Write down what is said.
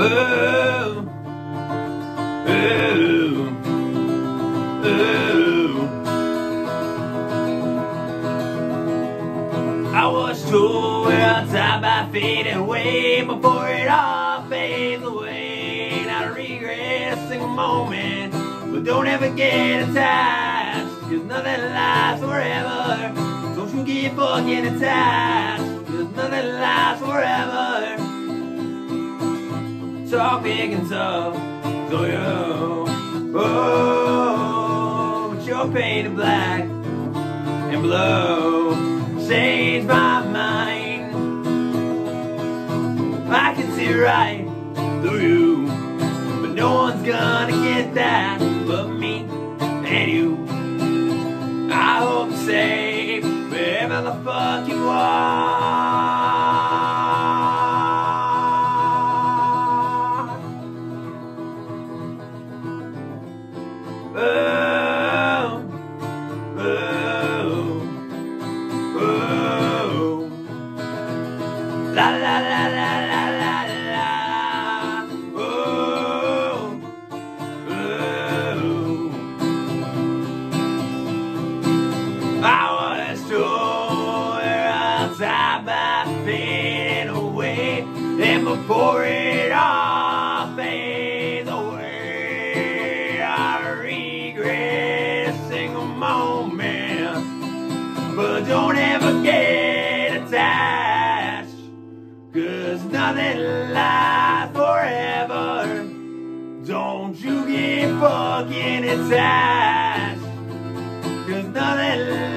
I was told we're outside by fading away before it all fades away. Not a regret a single moment, but don't ever get attached. Cause nothing lasts forever. Don't you get fucking attached. Cause nothing lasts forever. Talk big and tough, so you. Oh, but you're painted black and blue. Change my mind. I can see right through you, but no one's gonna get that but me and you. I hope you're safe wherever the fuck you are. La la la la la la la. Oh. I fading away, and it all fades moment. But don't ever get attached, cause nothing lasts forever. Don't you get fucking attached. Cause nothing